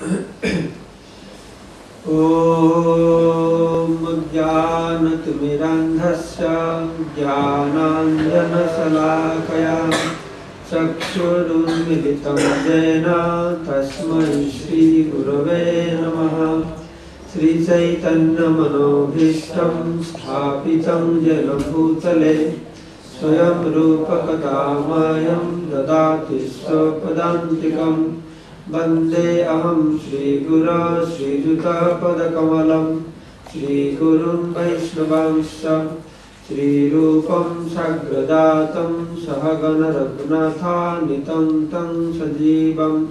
ॐ ज्ञानतिमिरन्धस्य ज्ञानाञ्जनशलाकया चक्षुरुन्मिलितं येन तस्मै श्रीगुरवे नमः। श्रीचैतन्यमनोभीष्टं स्थापितं जलभूतले स्वयं रूपकदामयं ददाति स्वपदान्तिकम्। वंदे अहं श्रीगुर श्रीयुतपदकमलं श्रीगुरुं वैष्णवांश्च, श्रीरूपं सग्रदातं सहगणरघुनाथानितं तं सजीवं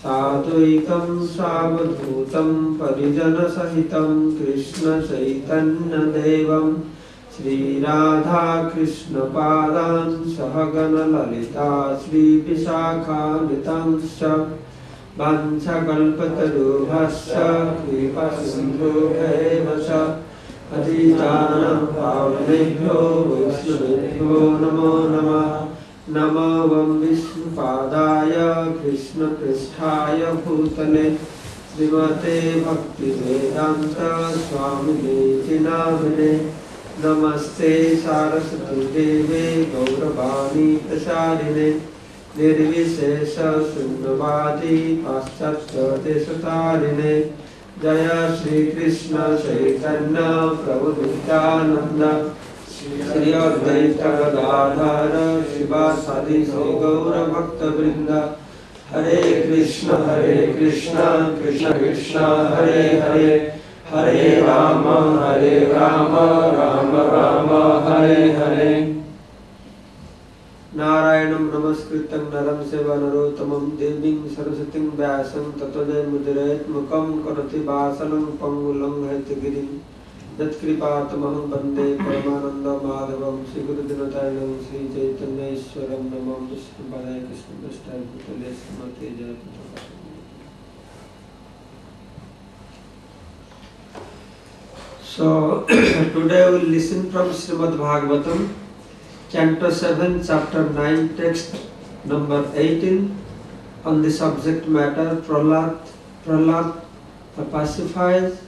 साद्वैतं सावधूतं परिजनसहितं कृष्णचैतन्यदेवं, श्रीराधाकृष्णपादान् सहगणललिता श्रीविशाखानितंश्च वाञ्छकल्पतरुभश्च कृपसिन्धुभैव च वैष्णवेभ्यो नमो नमः। नमो वं विष्णुपादाय भूतले। श्रीमते भक्तिवेदान्त स्वामिने नमस्ते सारस्वती देवे गौरवाणी प्रसारिणे निर्विशेष शून्यवादी पाश्चात्यदेशतारिणे जय श्री कृष्ण चैतन्य प्रभु नित्यानंद श्री अद्वैत गदाधर गौर भक्त वृंद हरे कृष्ण हरे कृष्ण कृष्ण कृष्ण, हरे हरे। हरे राम हरे राम राम राम, हरे हरे। नारायणं नमस्कृतं नरं चैव नरोत्तमं देवीं सरस्वतीं व्यासं ततो जयमुदीरयेत् करोति वासनं पङ्गुलङ्घयतगिरिं यत्कृपातमहं वंदे परमानन्दमाधवं श्रीगुरुदिनतारिणं श्रीचैतन्येश्वरं नमो विष्णुपदाय कृष्णपृष्ठाय भूतले श्रीमते जयति So, today we will listen from Srimad Bhagavatam. Canto 7, Chapter 9, text number 18 on the subject matter Prahlad, Prahlad pacifies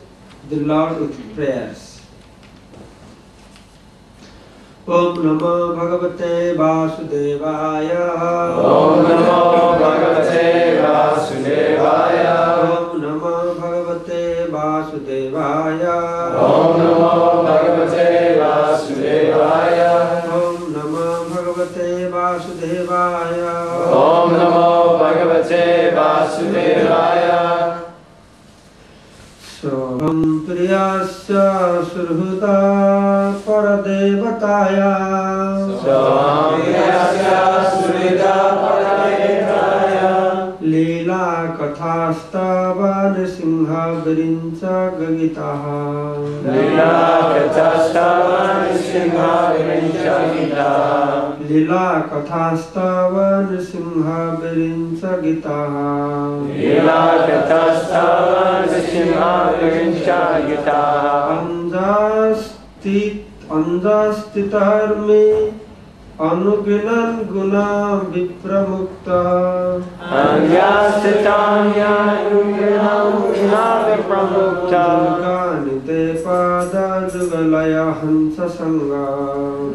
the Lord with prayers. ॐ नमो भगवते वासुदेवाय ॐ नमो भगवते वासुदेवाय ॐ नमो भगवते वासुदेवाय ॐ ॐ नमो भगवते वासुदेवाय सोऽहं प्रियस्य सुहृदा परदेवताय स्वामियस्य सुहृदा तथास्तावा नृसिंहा विरिञ्च गगिताः लीला कथास्ताव नृसिंह विरिञ्च गीताः अञ्जास्ति अञ्जास्तितर्मे अनुगृणन् गुणा विप्रमुक्त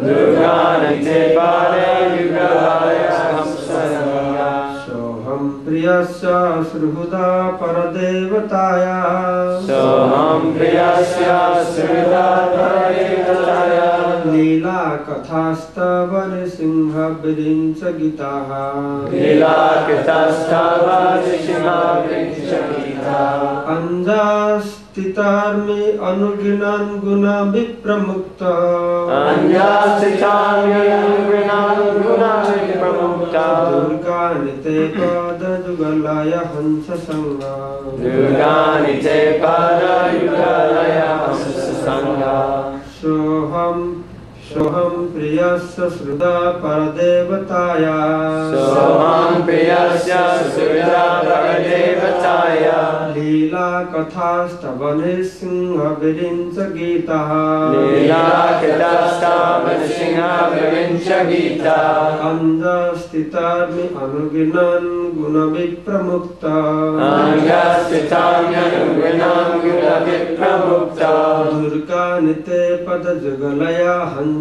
दुर्गानि ते पादे युगलाय हंससङ्गा सोऽहं प्रियस्य सुहृदा परदेवताय। सोऽहं प्रियस्य सुहृदा परदेवताय। लीलाकथास्तावर सिंहब्रिंश गीताः अन्धास्थितार्मि अनुगिणान् गुणा विप्रमुक्त दुर्गाणि ते पादजुगलाय हंससङ्गा दुर्गाणि ते पाद सोहम प्रियस्य श्रुता परदेवताया। सोहम प्रियस्य श्रुता परदेवताया। लीला कथास्तवने सिंहविरिञ्च गीतः लीला कथास्तवने सिंहविरिञ्च गीतः अञ्जस्थितानि अनुगिनन् गुणविप्रमुक्ता। अञ्जस्थितानि अनुगिनन् गुणविप्रमुक्ता। दुर्गा पद पदजुगलया हन्त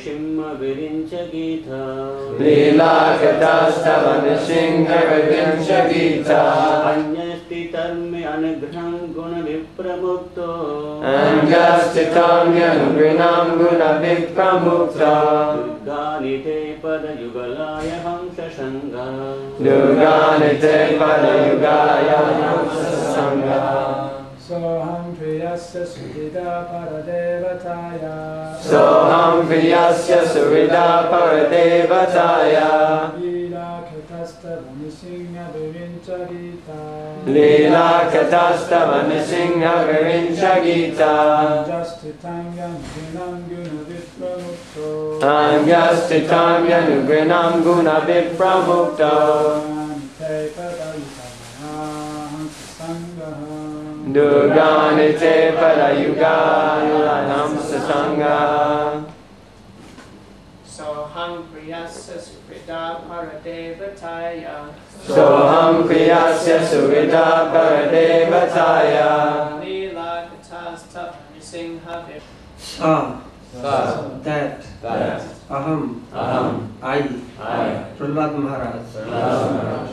कथास्तव नरसिंहविरिञ्च गीता लीलाकृतस्तव नृसिंहविरिञ्च गीता अन्यस्थितर्मे अनुग्रहं गुणविप्रमुक्तो। अङ्गस्थितान्यनुगुणां गुणविप्रमुक्ता। दुर्गानि ते पदयुगलाय हंससङ्गा दुर्गानि ते परयुगाय हंससङ्गा सोऽहं प्रियस्य सुविदा परदेवताय सोऽहं प्रियस्य सुविधा परदेवताय लीलाकृतस्तवनिसिंहविरिञ्च Gita लीलाकथास्तव नृसिंहविरिञ्च Gita जस्थिताङ्गं गुणविप्रमुक्तो Durgani te parayugalam sasanga. Soham priyasya sukrita paradevataya. Soham priyasya sukrita paradevataya. Lila katastha nisingha Sa. Sa. That. That. Aham. Aham. I. I. Prahlad Maharaj. Prahlad Maharaj.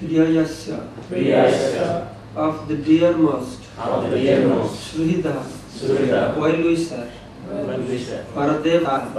Priyasya. Priyasya of the dearmost of the dearmost, Shrihida Surya, well wisher Paradeva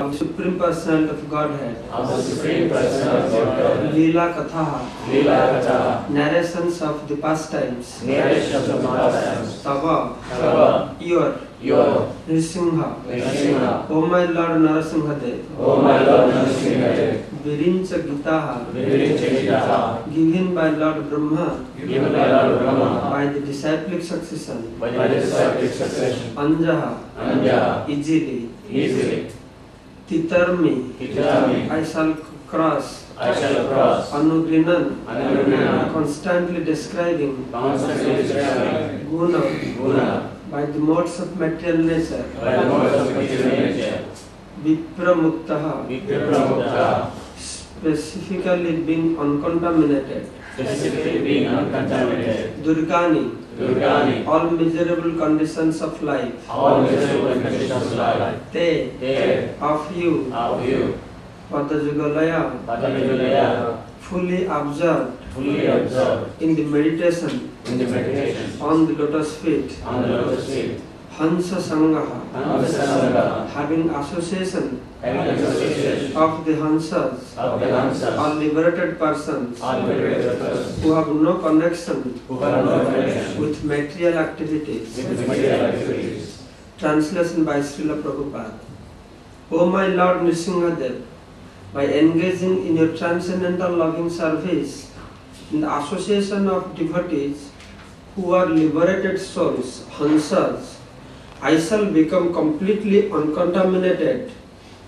of Supreme Personality of Godhead. Of the Supreme Person of Godhead, Leela Katha. Leela Katha, narrations of the pastimes narrations of pastimes, Tava. Tava, your your, Nrsimha Nrsimha, O my Lord Narasimha Dev O my Lord Nrsimhadev, Virincha Gitaha Virinchita, given by Lord Brahma given by Lord Brahma, by the disciplic succession. By the disciplic succession, Anjaha Anja, easily easily, Titarmi Kitami, I shall cross I shall cross, Anugrinan Anugrinan, constantly describing. Constantly describing, Guna Guna, by the modes of material nature by the modes of material nature, Vipramuktaha Vipramukta, specifically being uncontaminated specifically being uncontaminated, Durgani Durgani, all miserable conditions of life all miserable conditions of life, Te they, of you of you, Padajugalaya Patanjalaya, fully observed fully observed in the meditation. In the meditation. On the lotus feet. On the lotus feet, Hansa Sangaha. Hansasanga, having association. Having association. Of the Hansas. Of the Hansas, or liberated persons. All liberated persons, who have no connection. Who have no connection. With material activities. with material activities. Translation by Srila Prabhupada. O my Lord Nrsimhadev, by engaging in your transcendental loving service in the association of devotees who are liberated souls, Hansas, I shall become completely uncontaminated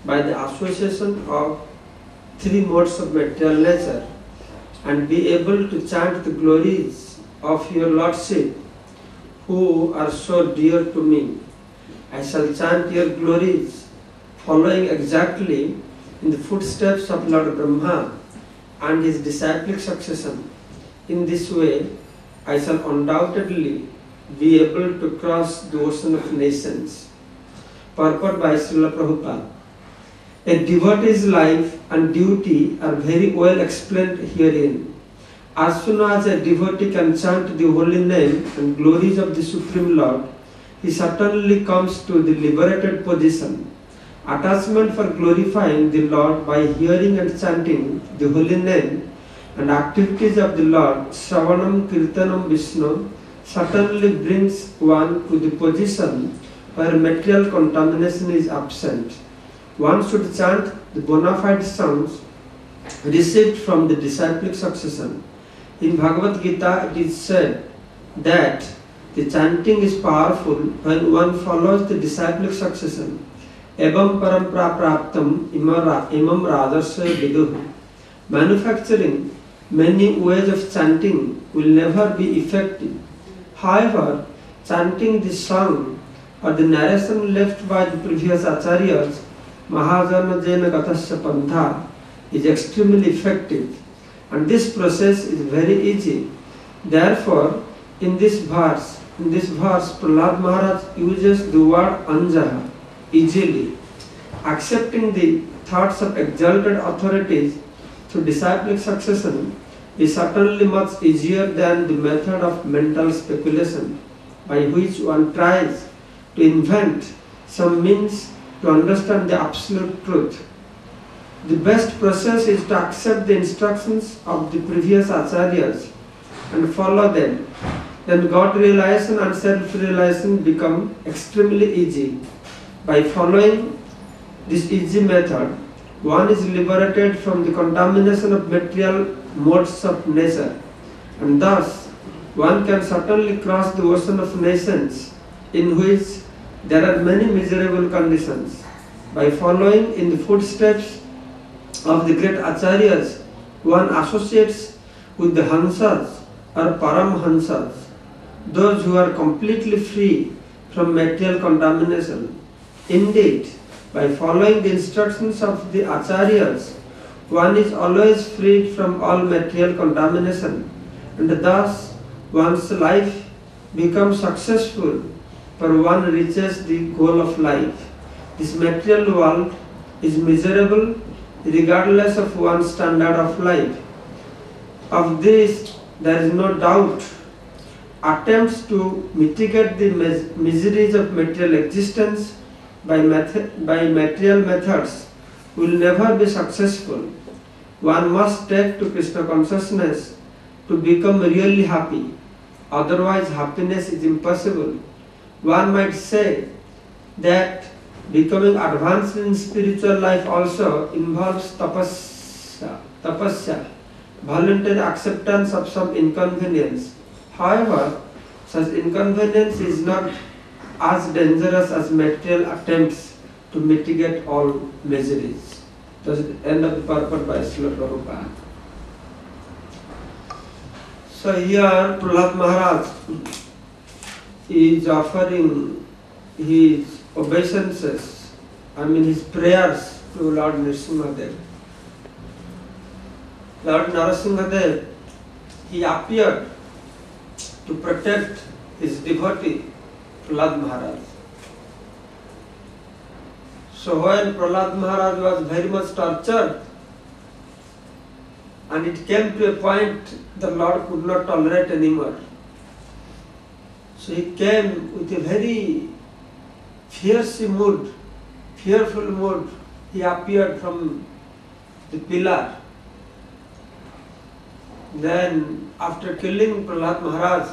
by the association of three modes of material nature and be able to chant the glories of your Lordship who are so dear to me. I shall chant your glories, following exactly in the footsteps of Lord Brahma and his disciplic succession. In this way, I shall undoubtedly be able to cross the ocean of nescience. Purport by Srila Prabhupada. A devotee's life and duty are very well explained herein. As soon as a devotee can chant the holy name and glories of the Supreme Lord, he certainly comes to the liberated position. Attachment for glorifying the Lord by hearing and chanting the holy name and activities of the Lord, Shravanam Kirtanam Vishnu, certainly brings one to the position where material contamination is absent. One should chant the bona fide songs received from the disciplic succession. In Bhagavad Gita, it is said that the chanting is powerful when one follows the disciplic succession. Evam parampara praptam imam viduh. Manufacturing many ways of chanting will never be effective. However, chanting the song or the narration left by the previous acharyas, Mahajana Jena Gatasya Pantha, is extremely effective and this process is very easy. Therefore, in this verse, in this verse, Prahlad Maharaj uses the word anjaha easily, accepting the thoughts of exalted authorities through disciplic succession is certainly much easier than the method of mental speculation by which one tries to invent some means to understand the absolute truth. The best process is to accept the instructions of the previous acharyas and follow them. Then God realization and self realization become extremely easy. By following this easy method, one is liberated from the contamination of material modes of nature, and thus one can certainly cross the ocean of nescience in which there are many miserable conditions. By following in the footsteps of the great acharyas, one associates with the Hansas or Paramhansas, those who are completely free from material contamination. Indeed, by following the instructions of the acharyas, one is always freed from all material contamination, and thus one's life becomes successful, for one reaches the goal of life. This material world is miserable regardless of one's standard of life. Of this, there is no doubt. Attempts to mitigate the miseries of material existence by, method, by material methods will never be successful. One must take to Krishna consciousness to become really happy. Otherwise, happiness is impossible. One might say that becoming advanced in spiritual life also involves tapasya, tapasya, voluntary acceptance of some inconvenience. However, such inconvenience is not as dangerous as material attempts to mitigate all miseries. That's the end of the purport by Srila Prabhupada. So here Prahlad Maharaj is offering his obeisances, I mean his prayers to Lord Nrsimhadev. Lord Narasimhadev, he appeared to protect his devotee Prahlad Maharaj. So when Prahlad Maharaj was very much tortured, and it came to a point the Lord could not tolerate anymore. So he came with a very fierce mood, fearful mood. He appeared from the pillar. Then, after killing Prahlad Maharaj,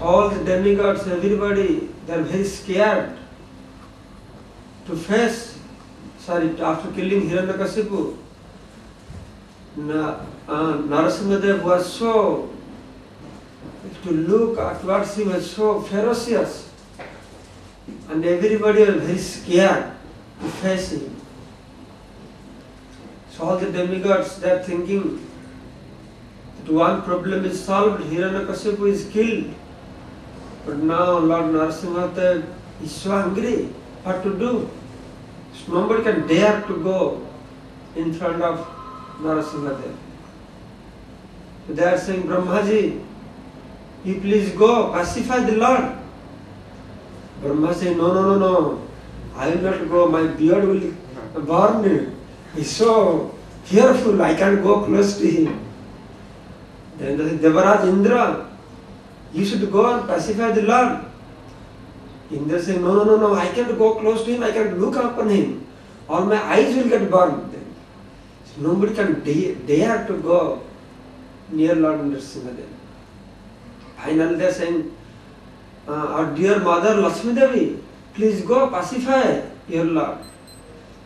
all the demigods, everybody, they are very scared to face, sorry, after killing Hiranyakasipu, Na, uh, Narasimhadev was so, to look towards him was so ferocious, and everybody was very scared to face him. So all the demigods, they are thinking that one problem is solved, Hiranyakasipu is killed. But now Lord Narasimhadev is so angry. What to do? Nobody can dare to go in front of Narasimhadev. So they are saying, Brahmaji, you please go, pacify the Lord. Brahma saying, no, no, no, no, I will not go, my beard will burn. He's so fearful, I can't go close to him. Then say, Devaraj Indra, you should go and pacify the Lord. Indra saying, no, no, no, no, I can't go close to him, I can't look upon him. or my eyes will get burned. Then. So nobody can dare, dare to go near Lord Nrsimhadev. Finally they are saying, uh, our dear mother Lakshmi Devi, please go pacify your Lord.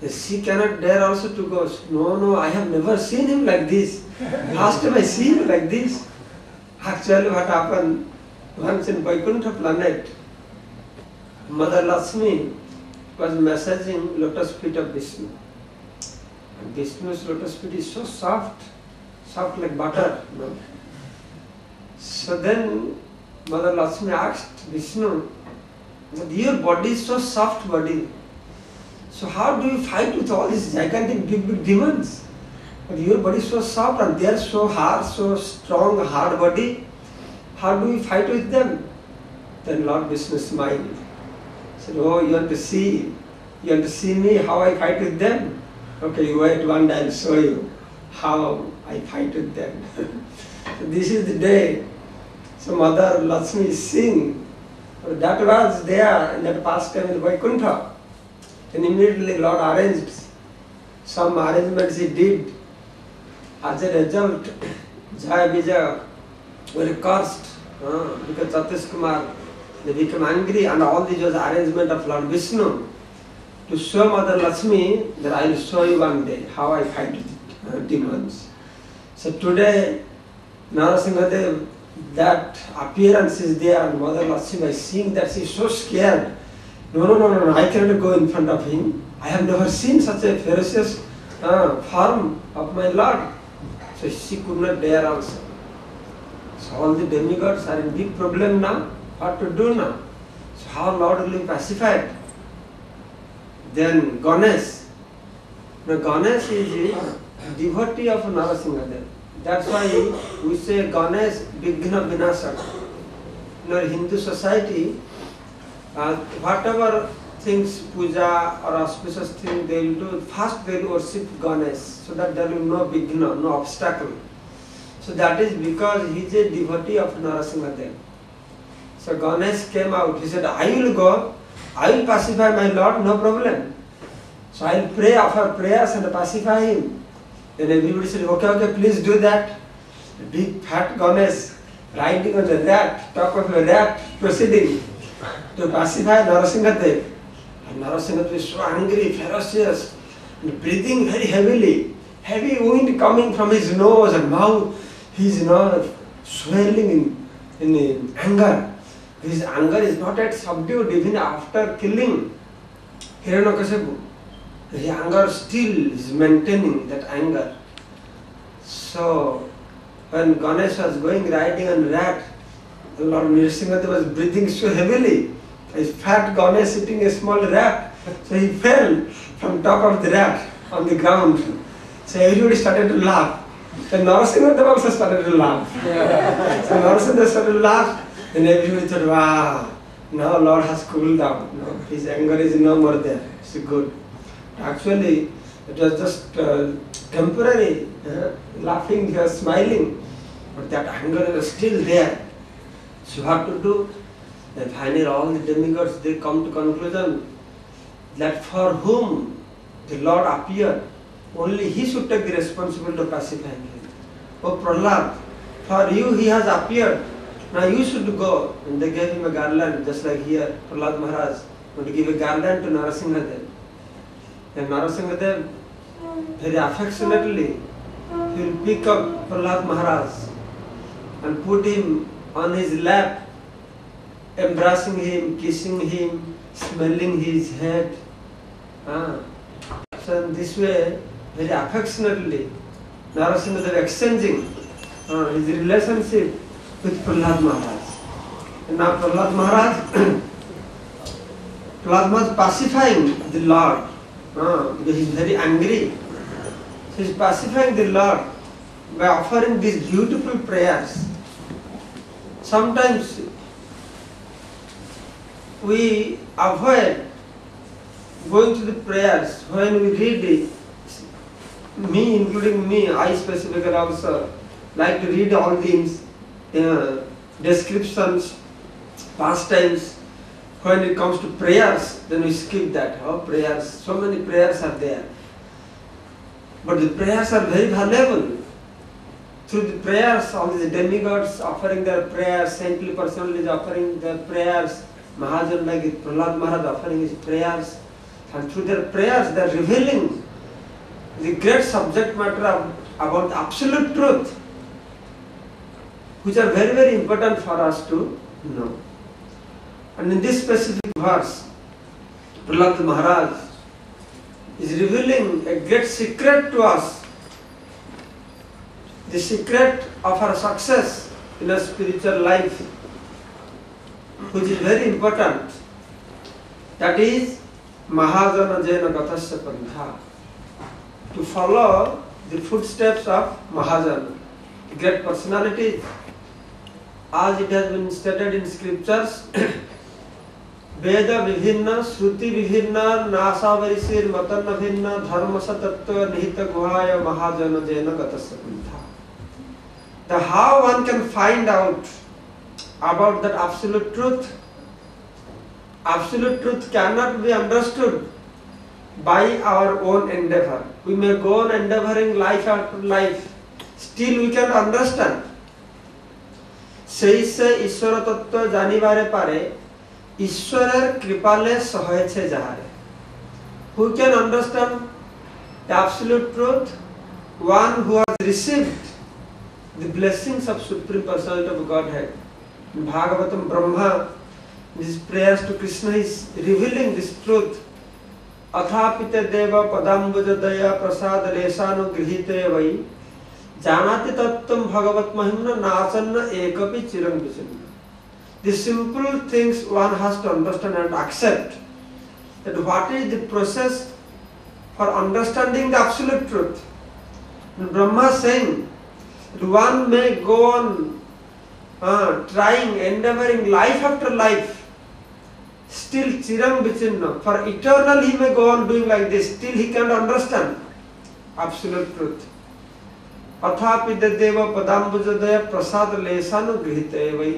She cannot dare also to go. No, no, I have never seen him like this. Last time I see him like this. Actually, what happened once in Vaikuntha planet, Mother Lakshmi was massaging lotus feet of Vishnu. And Vishnu's lotus feet is so soft, soft like butter. Know. So then Mother Lakshmi asked Vishnu, "But your body is so soft body. So how do you fight with all these gigantic big big demons? But your body is so soft and they are so hard, so strong, hard body. How do we fight with them? Then Lord Vishnu smiled. Said, Oh, you want to see? You want to see me how I fight with them? Okay, you wait one day, I'll show you how I fight with them. so this is the day. So Mother Lakshmi is seeing. That was there in that past time in Vaikuntha. Then immediately Lord arranged some arrangements he did. As a result, Jaya Vijaya were cursed uh, because Satish Kumar they became angry and all this was arrangement of Lord Vishnu to show Mother Lakshmi that I will show you one day how I fight with uh, demons. So today, Narasimhadev, that appearance is there and Mother Lakshmi is seeing that she is so scared. No, no, no, no, no, I cannot go in front of him. I have never seen such a ferocious uh, form of my Lord. So she could not dare also. So all the demigods are in big problem now. What to do now? So how Lord will be pacified? Then Ganesh. Now Ganesh is a devotee of Narasimhadev. That's why we say Ganesh Vighna Vinashak. In our Hindu society, uh, whatever things, puja or auspicious thing they will do, first they will worship Ganesh so that there will be no Vighna, no obstacle. So that is because he is a devotee of Narasimhadev. So Ganesh came out, he said, I will go, I will pacify my Lord, no problem. So I will pray, offer prayers and pacify him. Then everybody said, okay, okay, please do that. Big fat Ganesh riding on the rat, top of a rat, proceeding to pacify Narasimhadev. And Narasimhadev is so angry, ferocious, and breathing very heavily. Heavy wind coming from his nose and mouth. He is now swelling in, in anger. His anger is not yet subdued even after killing Hiranyakashipu. His anger still is maintaining that anger. So when Ganesh was going riding on rat, Lord Nrsimhadev was breathing so heavily. His fat Ganesh sitting a small rat. So he fell from top of the rat on the ground. So everybody started to laugh. And Narasimhadev also started to laugh. so Narasimhadev started to laugh. And everybody thought, wow, now Lord has cooled down. His anger is no more there. It's good. Actually, it was just uh, temporary. uh, laughing, he was smiling. But that anger is still there. So what to do? Then finally all the demigods, they come to conclusion that for whom the Lord appeared, only he should take the responsibility of pacifying him. Oh Prahlad, for you he has appeared. Now you should go. And they gave him a garland, just like here, Prahlad Maharaj, to give a garland to Narasimhadev. And Narasimhadev, very affectionately, he will pick up Prahlad Maharaj and put him on his lap, embracing him, kissing him, smelling his head. Ah. So this way, very affectionately, Narasimhadev exchanging uh, his relationship with Prahlad Maharaj. And now Prahlad Maharaj, Prahlad Maharaj pacifying the Lord uh, because he is very angry. So he is pacifying the Lord by offering these beautiful prayers. Sometimes we avoid going to the prayers when we read. Me, including me, I specifically also like to read all these uh, descriptions, pastimes. When it comes to prayers, then we skip that. Oh, prayers, so many prayers are there. But the prayers are very valuable. Through the prayers, all these demigods offering their prayers, saintly personalities offering their prayers, Mahajan like Prahlad Maharaj offering his prayers. And through their prayers, they are revealing the great subject matter of, about absolute truth, which are very, very important for us to know. And in this specific verse, Prahlad Maharaj is revealing a great secret to us. The secret of our success in our spiritual life, which is very important. That is Mahajana Jaina Pantha To follow the footsteps of Mahajana, great personalities. As it has been stated in scriptures, वेद विभिन्न श्रुति विभिन्न नासावरिशीर मतन भिन्न धर्म सतत्व निहित गुहाय महाजन Jain गतस्य Kuntha the how one can find out about that absolute truth absolute truth cannot be understood by our own endeavor we may go on endeavoring life after life still we can understand সেই সে ঈশ্বর তত্ত্ব জানিবারে পারে ঈশ্বরের কৃপালে সহায়ছে যাহারে who can understand the absolute truth one who has received the blessings of supreme personality of godhead in bhagavatam brahma this prayers to krishna is revealing this truth अथापिते देव पदाम्बुज दया प्रसाद लेशानुगृहीते वै जानाति तत्त्वं भगवत महिम्न नाचन्न एकपि चिरं विचिन्न the simple things one has to understand and accept that what is the process for understanding the absolute truth. And Brahma saying that one may go on uh, trying, endeavoring life after life, still chiram vichinna. For eternal he may go on doing like this, still he can't understand absolute truth. अथापि देव पदाम्बुजदय प्रसाद लेशानुगृहीते वै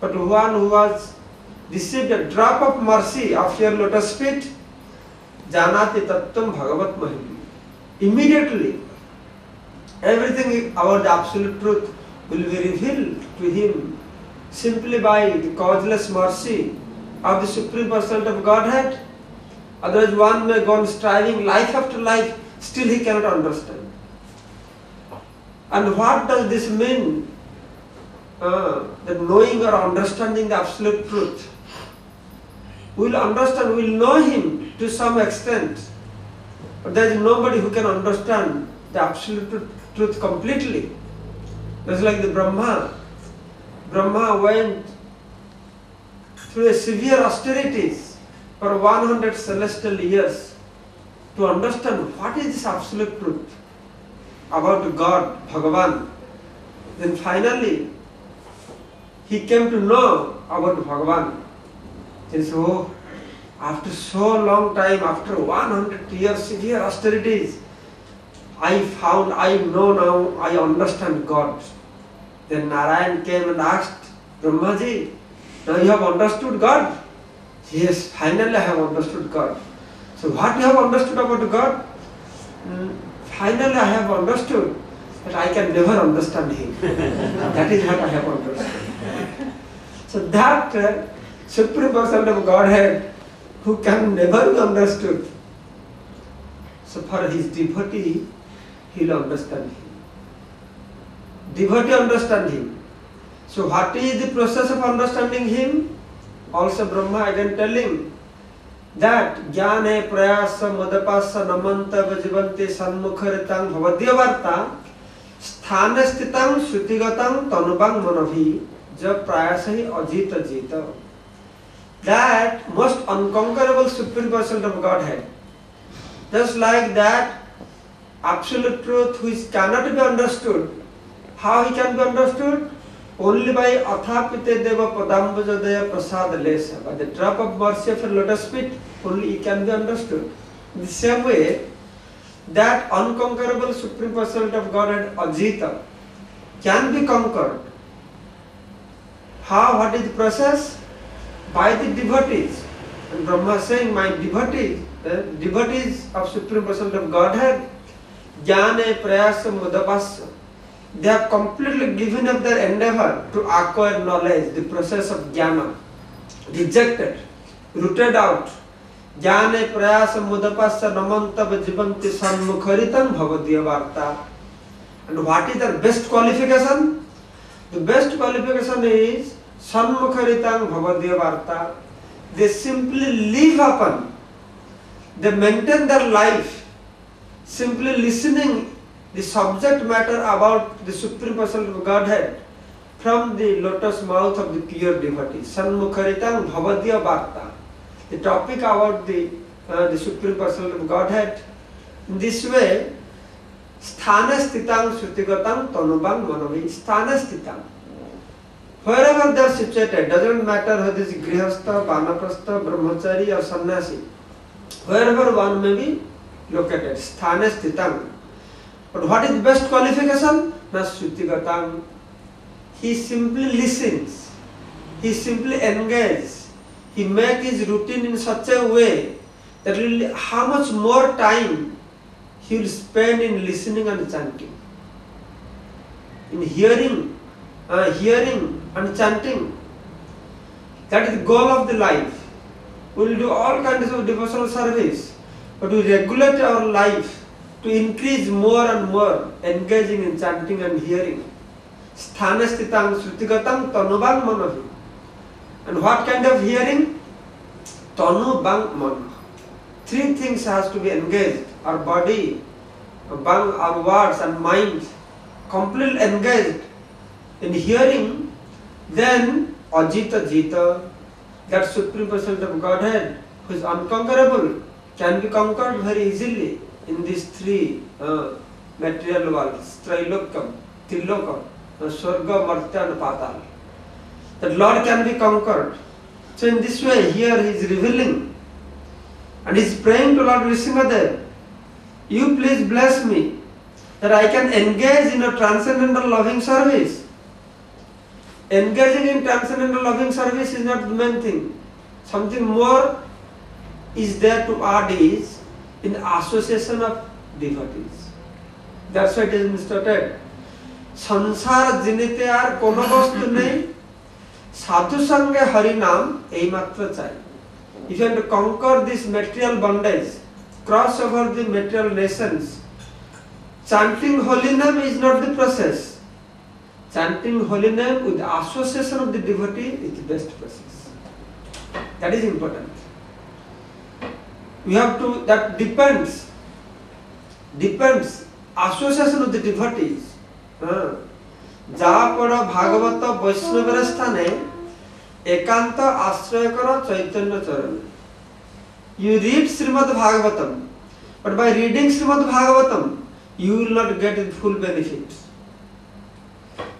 but one who has received a drop of mercy of your lotus feet, janati tattvam bhagavat mahim. Immediately, everything about the absolute truth will be revealed to him simply by the causeless mercy of the Supreme Personality of Godhead. Otherwise, one may go on striving life after life, still he cannot understand. And what does this mean? uh, that knowing or understanding the absolute truth. We will understand, we will know Him to some extent, but there is nobody who can understand the absolute truth completely. Just like the Brahma. Brahma went through a severe austerities for 100 celestial years to understand what is this absolute truth about God, Bhagavan. Then finally, he came to know about Bhagavan. And said, oh, after so long time, after 100 years severe austerities, I found, I know now, I understand God. Then Narayan came and asked, Brahmaji, now you have understood God? Yes, finally I have understood God. So what you have understood about God? "Mm, Finally I have understood that I can never understand Him. that is what I have understood. So that uh, Supreme Personality of Godhead who can never be understood. So for his devotee, he will understand him. Devotee understand him. So what is the process of understanding him? Also Brahma again telling that ज्ञाने प्रयास मदपास नमंत जीवंते सन्मुखरितां भवद्यवार्ता स्थान स्थितां श्रुतिगतां तनुबां मनभि ज प्रयास ही अजीत जीत that most unconquerable supreme person of Godhead. Just like that absolute truth which cannot be understood. How he can be understood? By athapite deva padambujadaya prasad lesa. By the drop of mercy of a lotus feet, only he can be understood. In the same way, that unconquerable supreme personality of Godhead, Ajita, can be conquered. How? What is the process? By the devotees. And Brahma is saying, my devotees, the devotees of Supreme Personality of Godhead, Jnane Prayasa Mudapasya, they have completely given up their endeavor to acquire knowledge, the process of jnana, rejected, rooted out ज्ञाने प्रयास मुदपस्य नमन्तव जीवन्ति सन्मुखरितं भवदीय वार्ता and what is their best qualification the best qualification is sannmukharitam bhavadya varta they simply live upon they maintain their life simply listening the subject matter about the supreme person of godhead from the lotus mouth of the pure devotee sannmukharitam bhavadya varta the topic about the uh, the supreme person of godhead in this way श्रुतिगतां तनुबां मनोvi स्थान स्थितां wherever they are situated doesn't matter whether it is grihastha vanaprastha brahmachari or sannyasi wherever one may be located sthane sthitam but what is the best qualification? Na shrutigatam he simply listens. He simply engages. He makes his routine in such a way that will how much more time he will spend in listening and chanting. In hearing uh, hearing and chanting. That is the goal of the life. We will do all kinds of devotional service but we regulate our life to increase more and more engaging in chanting and hearing sthana sthitam shrutigatam tanubang manahi and what kind of hearing tanubang manah three things has to be engaged our body bang our words and mind completely engaged in hearing then ajita jita that supreme person of godhead who is unconquerable can be conquered very easily in these three uh, material worlds trilokam trilokam uh, swarga martya and patal that lord can be conquered so in this way here he is revealing and he is praying to Lord Nrsimhadev, you please bless me that I can engage in a transcendental loving service. Engaging in transcendental loving service is not the main thing. Something more is there to add is in association of devotees. That's why it is stated. সংসার জিনিতে আর কোন বস্তু নেই সাধু সঙ্গে হরি নাম এইমাত্র চাই if you want to conquer this material bondage, cross over the material nations, chanting holy name is not the process. Chanting holy name with the association of the devotee is the best process. That is important. We have to, that depends, depends, association of the devotees. হ্যাঁ, যা পড় ভাগবত বৈষ্ণবের স্থানে একান্ত আশ্রয় কর চৈতন্য চরণ you read Shrimad Bhagavatam but by reading Srimad Bhagavatam, you will not get the full benefits.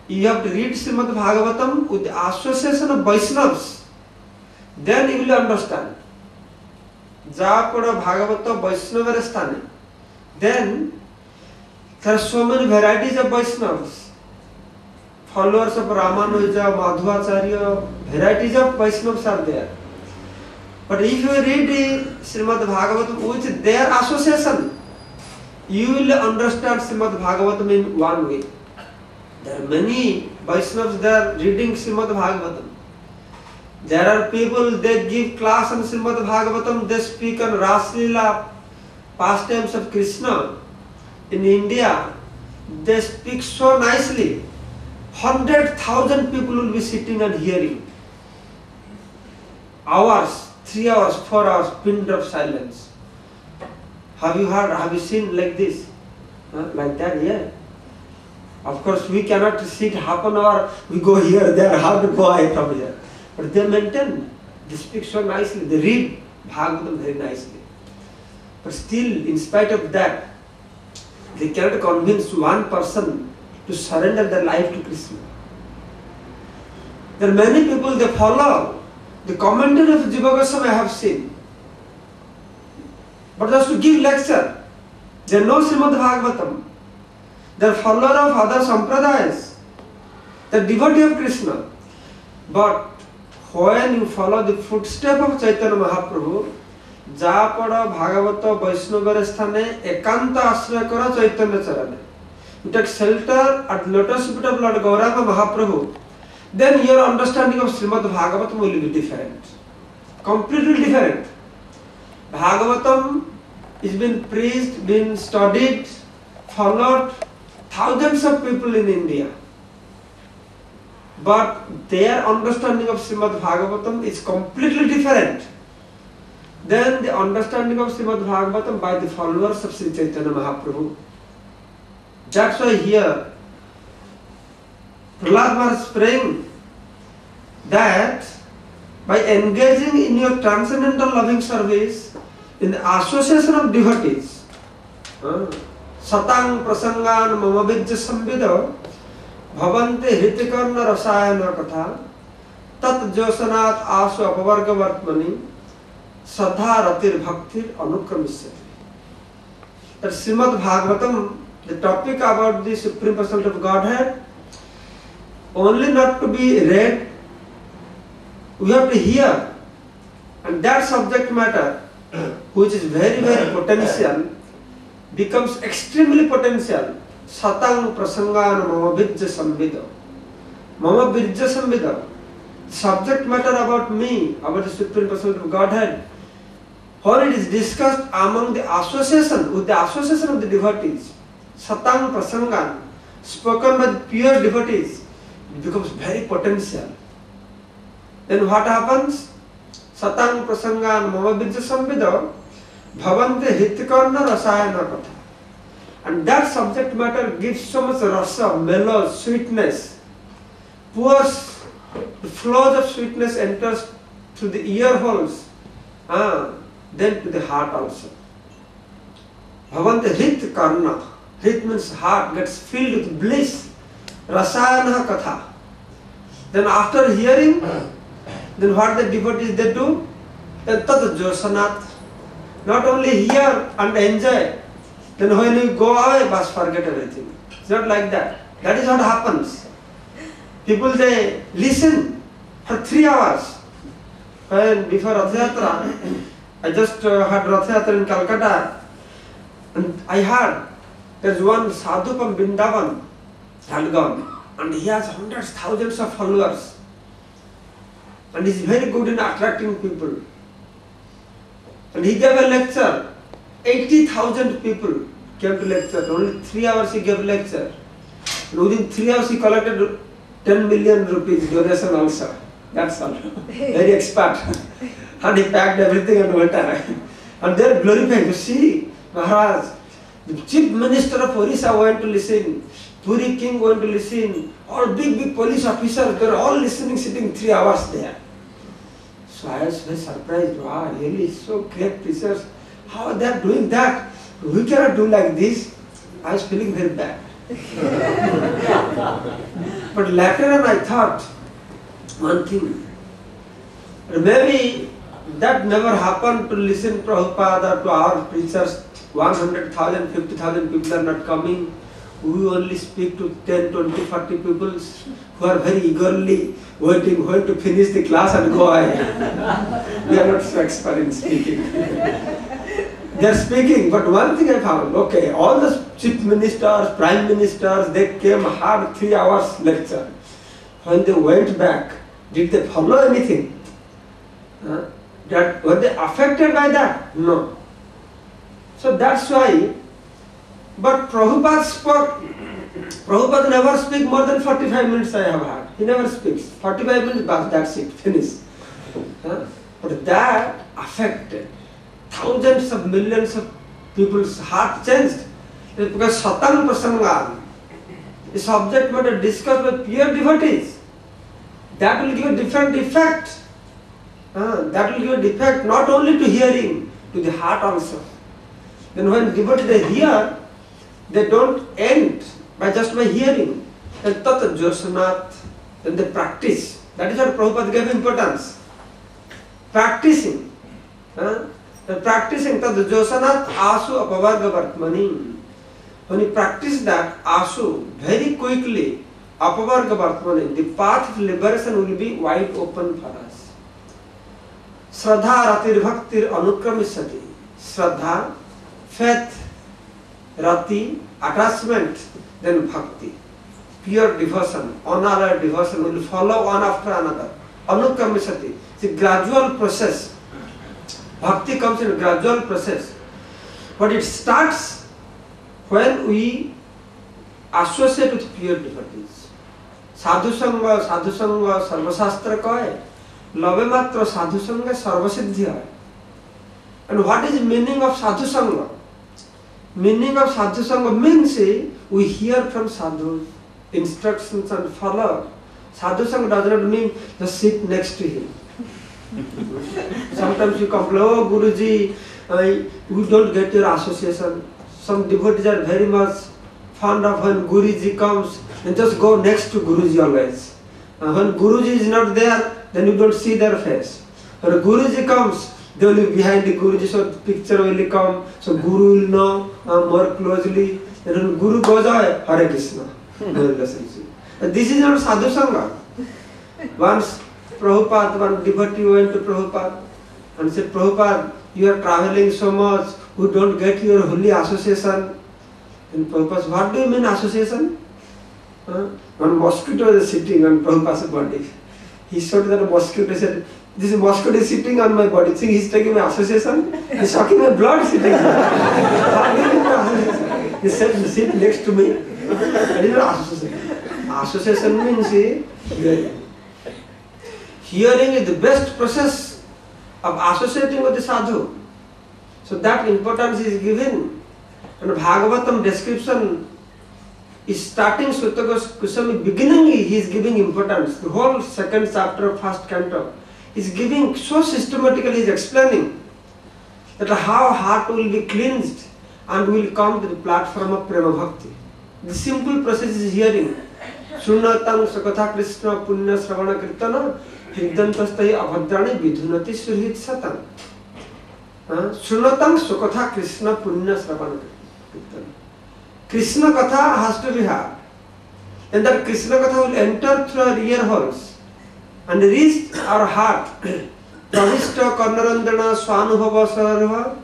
You have to read Srimad Bhagavatam with the association of Vaishnavas. Then you will understand. Japada Bhagavata Vaishnava Rasthana, then there are so many varieties of Vaishnavas. Followers of Ramanuja, Madhvacharya, varieties of Vaishnavas are there. But if you read Srimad Bhagavatam with their association, you will understand Srimad Bhagavatam in one way. There are many Vaishnavas there reading Srimad Bhagavatam. There are people they give class on Srimad Bhagavatam, they speak on Raslila, pastimes of Krishna. In India, they speak so nicely. Hundred thousand people will be sitting and hearing. Hours, three hours, four hours, pin drop silence. Have you heard, have you seen like this? Huh? Like that, yeah. Of course, we cannot sit half an hour, we go here, there, to go away from here. But they maintain, they speak so nicely, they read Bhagavatam very nicely. But still, in spite of that, they cannot convince one person to surrender their life to Krishna. There are many people they follow the commentary of Jiva Goswami I have seen. But just to give lecture, they know Srimad Bhagavatam. They are follower of other sampradayas. They are devotee of Krishna. But when you follow the footstep of Chaitanya Mahaprabhu, যা পড় ভাগবত বৈষ্ণবের স্থানে একান্ত আশ্রয় করা চৈতন্য চরণে you take shelter at the lotus feet of Lord Gauranga Mahaprabhu, then your understanding of Srimad Bhagavatam will be different. Completely different. Bhagavatam is been preached, been studied, followed thousands of people in India. But their understanding of Srimad Bhagavatam is completely different than the understanding of Srimad Bhagavatam by the followers of Sri Chaitanya Mahaprabhu. That's why here Prahlad is praying that by engaging in your transcendental loving service in the association of devotees, satang prasangan mamavijja samvido भवन्ते हृतिकर्ण रसायन कथा तत् जोशनाथ आसु अपवर्ग वर्तमनि सदा रतिर भक्तिर अनुक्रमिष्यति Srimad Bhagavatam, the topic about the Supreme Personality of Godhead, only not to be read, we have to hear. And that subject matter, which is very, very potential, becomes extremely potential. Satang prasangan mama birja samvida. Mama birja samvida. Subject matter about me, about the Supreme Personality of Godhead, when it is discussed among the association, with the association of the devotees, Satang prasangan, spoken by the pure devotees, it becomes very potential. Then what happens? Satang prasangan mama birja samvida, bhavante hitkarna rasayana katha. And that subject matter gives so much rasa, mellow, sweetness. Pours, the flows of sweetness enters through the ear holes, ah, then to the heart also. Bhavante hit karna. Hit means heart gets filled with bliss. Rasayana katha. Then after hearing, then what the devotees they do? Then tat josanat. Not only hear and enjoy, then when you go away, must forget everything. It's not like that. That is what happens. People they listen for three hours. When before Rath Yatra, I just uh, had Rath Yatra in Calcutta, and I heard there's one sadhu from Vrindavan had gone, and he has hundreds, thousands of followers, and he's very good in attracting people. And he gave a lecture 80,000 people came to lecture. Only three hours he gave lecture. And within three hours he collected 10 million rupees donation also. That's all. Very expert. and he packed everything and went away. And they're glorifying. You see, Maharaj, the chief minister of Orissa went to listen. Puri king went to listen. All big, big police officers, they're all listening, sitting three hours there. So I was very surprised. Wow, really so great preachers. How they are doing that? We cannot do like this. I was feeling very bad. but later on I thought one thing. Maybe that never happened to listen Prabhupada or to our preachers. 100,000, 50,000 people are not coming. We only speak to 10, 20, 40 people who are very eagerly waiting when to finish the class and go away. we are not so expert in speaking. they are speaking, but one thing I found, okay, all the chief ministers, prime ministers, they came hard three hours lecture. When they went back, did they follow anything? Huh? That were they affected by that? No. So that's why. But Prabhupada spoke. Prabhupada never speak more than 45 minutes. I have heard. He never speaks. 45 minutes, but that's it. Finish. Huh? But that affected thousands of millions of people's heart changed. It's because Satang Prasangan, the subject matter discussed by pure devotees, that will give a different effect. Uh, that will give a defect not only to hearing, to the heart also. Then when devotees they hear, they don't end by just by hearing. Then tat josanat, then they practice. That is what Prabhupada gave importance. Practicing. Uh, josanat asu apavarga vartmani. When you practice that asu very quickly, apavarga vartmani, the path of liberation will be wide open for us. Shraddha रतिर भक्तिर अनुक्रमिष्यति Shraddha faith rati attachment then bhakti pure devotion unalloyed devotion will follow one after another anukramisati it's a gradual process Bhakti comes in a gradual process. But it starts when we associate with pure devotees. Sadhu साधुसंग साधुसंग सर्वशास्त्र का है लवे मात्र साधुसंग सर्वसिद्धि है and what And what is the meaning of Sadhu Sangha? Meaning of Sadhu sadhusanga means we hear from Sadhu instructions and follow Sadhu sadhusanga does not mean just sit next to him sometimes you complain oh guruji uh, we don't get your association some devotees are very much fond of when guruji comes and just go next to guruji always uh, when guruji is not there then you don't see their face when guruji comes they will be behind the Guruji, so the picture will come, so Guru will know uh, more closely. And when Guru goes away, Hare Krishna. And this is not sadhu sangha. Once Prabhupada, one devotee went to Prabhupada and said, Prabhupada, you are traveling so much, we don't get your holy association. And Prabhupada said, what do you mean association? Uh, one mosquito is sitting on Prabhupada's body. He showed that mosquito said, this mosquito is sitting on my body. See, he's taking my association. He's sucking my blood sitting association? He said, sit next to me. That is not association. Association means eh, hearing. Is the best process of associating with the sadhu. So that importance is given. And Bhagavatam description is starting Sutta Goswami, beginning he is giving importance. The whole second chapter of first canto is giving so systematically, he is explaining that how heart will be cleansed and will come to the platform of Prema Bhakti. The simple process is hearing. Shrunatam Sakatha Krishna Punya Sravana Kirtana Abhadrani Vidhunati Surhit Satan. Shrunatam Sakatha Krishna Punya Sravana Kirtana. Krishna Katha has to be heard. And that Krishna Katha will enter through our ear holes and reach our heart. Pravishta Karnarandana Swanubhava Sarva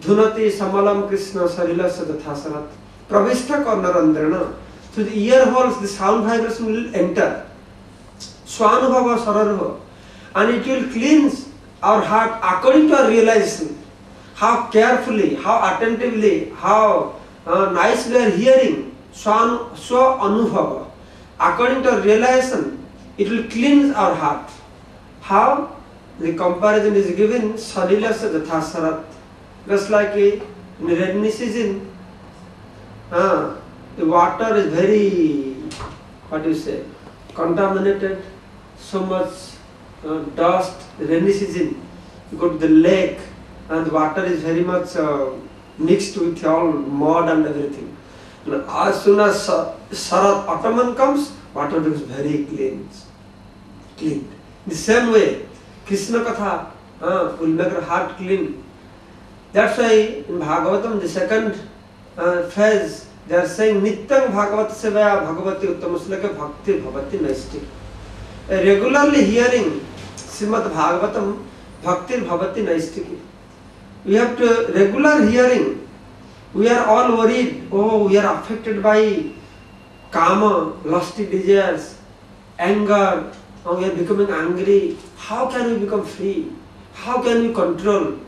Dhunati Samalam Krishna Sarilasa Dathasarat. Pravishta Karnarandana. Through the ear holes, the sound vibration will enter. Swanubhava Sararva. And it will cleanse our heart according to our realization. How carefully, how attentively, how uh, nicely we are hearing. Swan Swa Anubhava. According to our realization, it will cleanse our heart. How? The comparison is given Salilasa Dathasarat. Just like a, in rainy season, uh, the water is very, what do you say, contaminated, so much uh, dust, rainy season, you go to the lake and the water is very much uh, mixed with all mud and everything. And as soon as Sarat autumn comes, water becomes very clean. Clean. The same way, Krishna Katha uh, will make our heart clean. That's why in Bhagavatam, the second uh, phase, they are saying Nityam Bhagavat Sevaya Bhagavati Uttamasloka Bhakti Bhavati Naistik. Uh, Srimad Bhagavatam Bhakti Bhavati Naistiki. We have to regular hearing. We are all worried. Oh, we are affected by kama, lusty desires, anger. Oh, we are becoming angry. How can we become free? How can we control?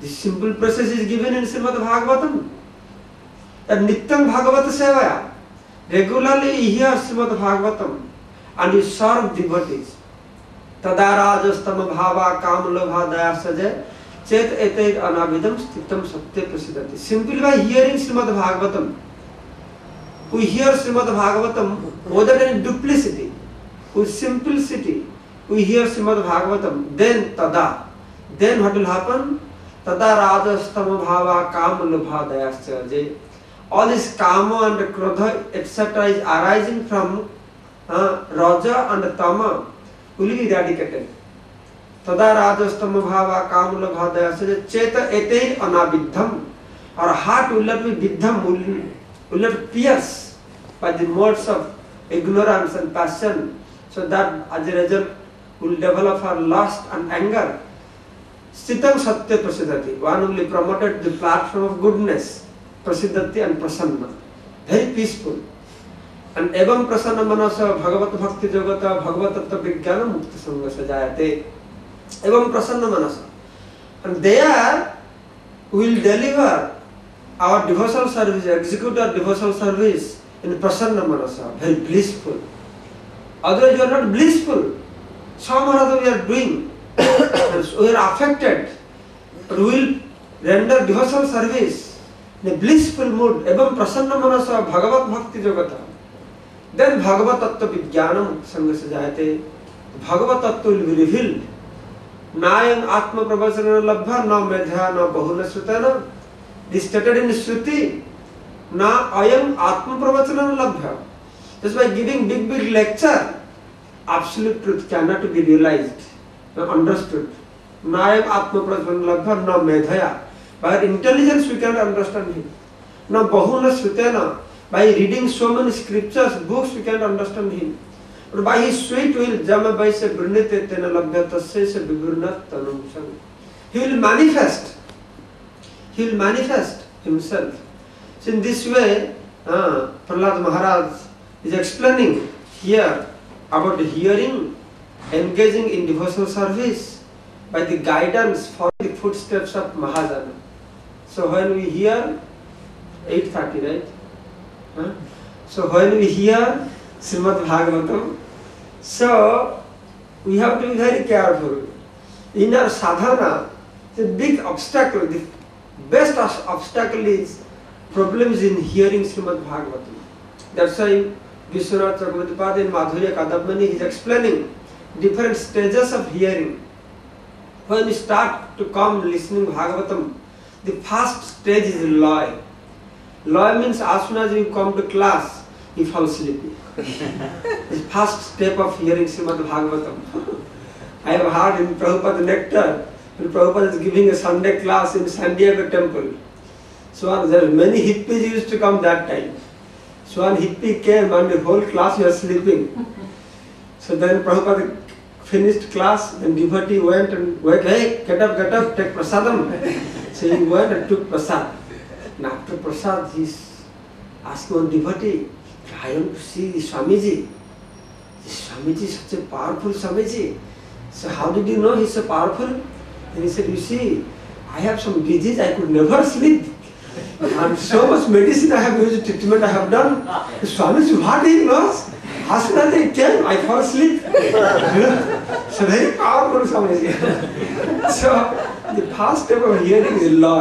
This simple process is given in Srimad Bhagavatam. That Nityam Bhagavata Sevaya. Regularly you hear Srimad Bhagavatam and you serve devotees. Tada rajastama bhava kam lobha daya sajay chet eted anavidam stitam satya prasidati. Simply by hearing Srimad Bhagavatam, we hear Srimad Bhagavatam without any duplicity, with simplicity. We hear Srimad Bhagavatam, then tada. Then what will happen? Tada rajastama bhava kam lobha daya sajay. All this kama and krodha etc. is arising from uh, platform of goodness. Prasidati and prasanna. Very peaceful. अन एवं प्रसन्न मनस भगवत भक्ति जगत भगवत तत्व विज्ञान मुक्त संग सजायते एवं प्रसन्न मनस and they are will deliver our devotional service execute our devotional service in prasanna manasa very blissful otherwise you are not blissful some or other we are doing we are affected we will render devotional service in a blissful mood एवं प्रसन्न मनस भगवत भक्ति जगता Then Bhagavad Tattva Vijnanam Sangha Sajayate. Bhagavad Tattva will be revealed. Nayam Atma Pravacana Labha, na Medha, na Bahula Srutana. This stated in Shruti. Na Ayam Atma Pravacana Labha. Just by giving big, big lecture, absolute truth cannot be realized, or understood. Nayam Atma Pravacana Labha, na Medhaya. By our intelligence we cannot understand him. Na Bahula Srutana. By reading so many scriptures, books, we can't understand him. But by his sweet will, Jama by se brunete tena labhyata se viburnat tanum sang. He will manifest. He will manifest himself. So in this way, uh, Prahlad Maharaj is explaining here about the hearing, engaging in devotional service by the guidance for the footsteps of Mahajana. So when we hear 8.30, right? So when we hear Srimad Bhagavatam, so we have to be very careful. In our sadhana, the big obstacle, the best obstacle is problems in hearing Srimad Bhagavatam. That's why Vishwanath Chakravarti in Madhurya Kadambani is explaining different stages of hearing. When we start to come listening Bhagavatam, the first stage is loy. Loy means as soon as you come to class, you fall asleep. the first step of hearing Srimad Bhagavatam. I have heard in Prabhupada Nectar, when Prabhupada is giving a Sunday class in San Diego Temple. So there are many hippies used to come that time. So one hippie came and the whole class was sleeping. So then Prabhupada finished class, then devotee went and went, hey, get up, get up, take prasadam. so he went and took prasad. After prasad, he's asking one devotee, I want to see Swamiji. Swamiji is such a powerful Swamiji. So how did you know he's so powerful? And he said, you see, I have some disease, I could never sleep. And so much medicine I have used, treatment I have done. Swamiji, what he knows? As soon as I came, I fall asleep. so very powerful Swamiji. so the first step of hearing is law.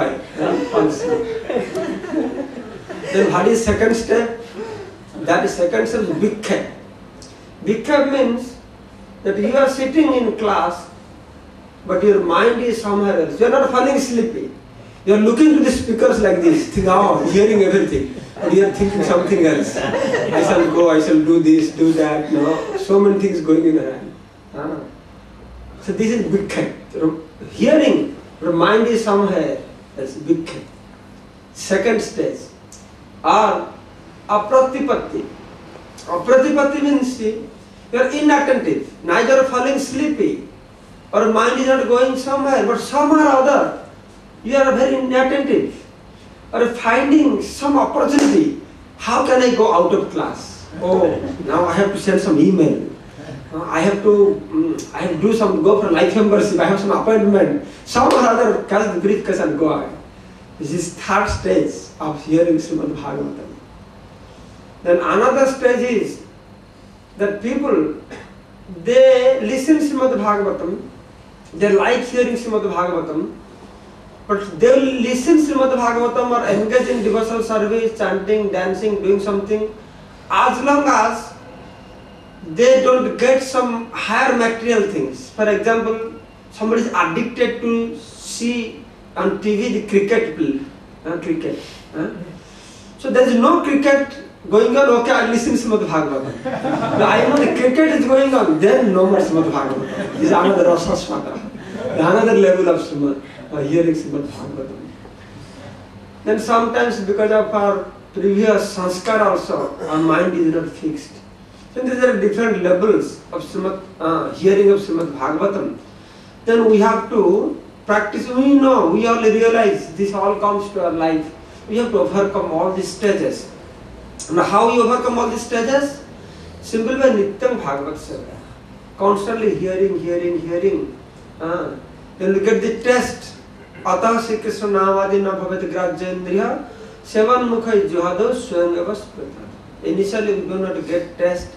Then what is second step? That is second step is bhikkha. Bhikkha means that you are sitting in class, but your mind is somewhere else. You are not falling sleepy. You are looking to the speakers like this, think, oh, hearing everything. But you are thinking something else. I shall go, I shall do this, do that. No, so many things going in around. Ah. So this is bhikkha. Hearing, your mind is somewhere else. Bhikkha. Second stage. Or apratipatti. Apratipatti means you are inattentive, neither falling sleepy, or mind is not going somewhere, but somewhere or other, you are very inattentive, or finding some opportunity. How can I go out of class? Oh, now I have to send some email. I have to, mm, I have to do some, go for life membership, I have some appointment. Somehow or other, catch the briefcase and go out. This is third stage of hearing Srimad Bhagavatam. Then another stage is that people they listen Srimad Bhagavatam, they like hearing Srimad Bhagavatam, but they will listen Srimad Bhagavatam or engage in devotional service, chanting, dancing, doing something, as long as they don't get some higher material things. For example, somebody is addicted to see on TV the cricket play, uh, cricket. uh. So there is no cricket going on, okay, I listen Srimad Bhagavatam. I know the cricket is going on, then no more Srimad Bhagavatam. This is another Rasasvada, another level of Srimad, uh, hearing Srimad Bhagavatam. Then sometimes because of our previous sanskar also, our mind is not fixed. So these are different levels of Srimad, uh, hearing of Srimad Bhagavatam. Then we have to practice. We know, we all realize this all comes to our life. We have to overcome all these stages. Now how you overcome all these stages? Simple by Nityam Bhagavat Seva. Constantly hearing, hearing, hearing. Uh, then we get the test अतः श्री कृष्ण नामादि न ग्राह्येन्द्रिय seven mukha is juhado swayam Initially we do not get taste,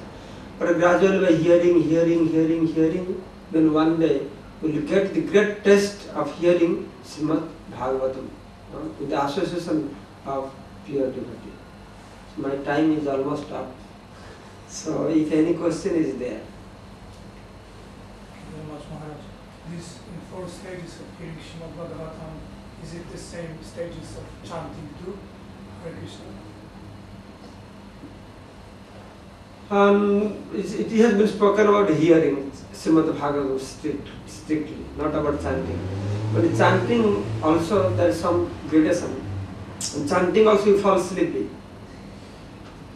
but gradually by hearing, hearing, hearing, hearing, then one day we will get the great taste of hearing Srimad Bhagavatam uh, with the association of pure devotee. So my time is almost up. So if any question is there. These four stages of hearing Srimad Bhagavatam, is it the same stages of chanting too? Hare Krishna. Um, it has been spoken about hearing Srimad Bhagavatam strict, strictly, not about chanting. But chanting also there is some gradation. In chanting also you fall sleepy.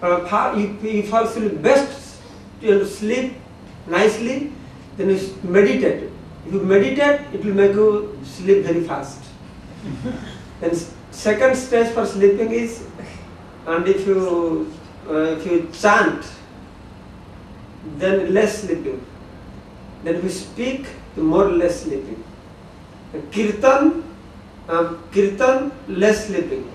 Uh, if you fall asleep best you to sleep nicely, then you meditate. If you meditate, it will make you sleep very fast. and second stage for sleeping is, and if you uh, if you chant, then less sleeping. Then we speak, the more less sleeping. And Kirtan, um, kirtan, less sleeping.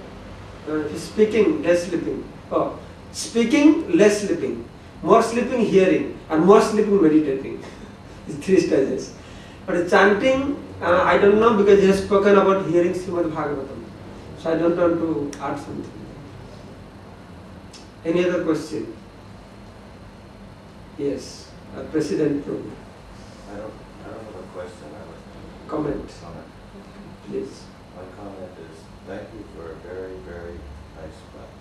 Uh, speaking, less sleeping. Oh, speaking, less sleeping. More sleeping, hearing, and more sleeping, meditating. Three stages. But chanting, uh, I don't know because he has spoken about hearing Srimad Bhagavatam. So I don't want to add something. Any other question? Yes, uh, President Prabhu, I don't, I don't have a question, I a comment, comment. please. My comment is, thank you for a very, very nice class.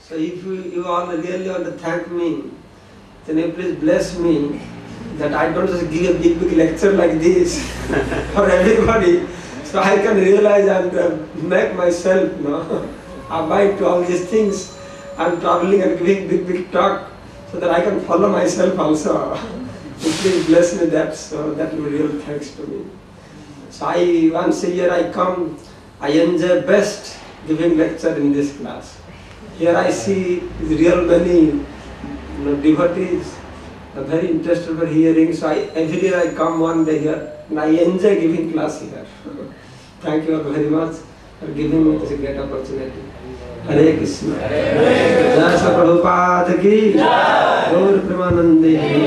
So if you, you all really want to thank me, then you please bless me that I don't just give a big, big lecture like this for everybody, so I can realize and uh, make myself, you know, abide to all these things. I'm traveling and giving big, big talk so that I can follow myself also. So please bless me that, so that will be real thanks to me. So I, once a year I come, I enjoy best giving lecture in this class. Here I see real many you know, devotees are very interested for hearing. So I, every year I come one day here and I enjoy giving class here. Thank you all very much for giving me this great opportunity. Hare Krishna. Jai Sa Prabhupada ki. Gaur Premanande.